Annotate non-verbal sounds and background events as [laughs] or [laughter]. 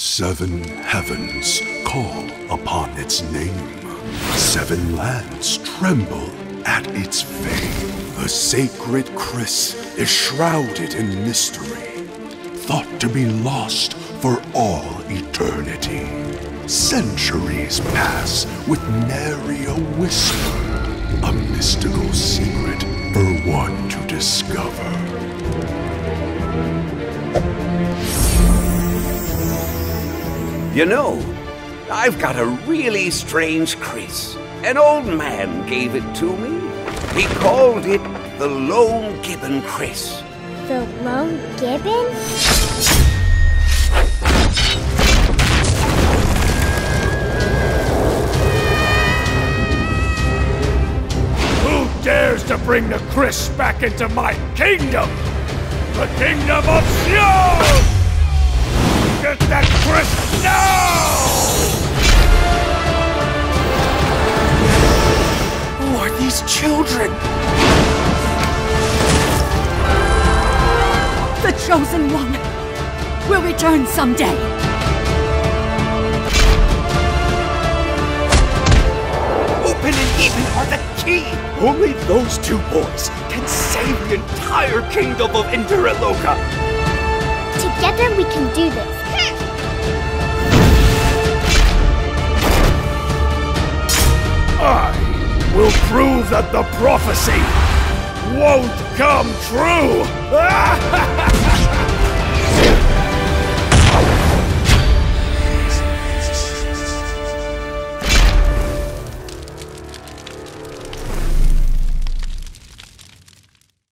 Seven heavens call upon its name. Seven lands tremble at its fame. The sacred Kris is shrouded in mystery, thought to be lost for all eternity. Centuries pass with nary a whisper, a mystical secret for one to discover. You know, I've got a really strange Kris. An old man gave it to me. He called it the Lone Gibbon Kris. The Lone Gibbon? Who dares to bring the Kris back into my kingdom? The kingdom of Sion! Get that Kris now! Children? The Chosen One will return someday. Upin and Ipin are the key. Only those two boys can save the entire kingdom of Indiriloka. Together we can do this. Prove that the prophecy won't come true! [laughs]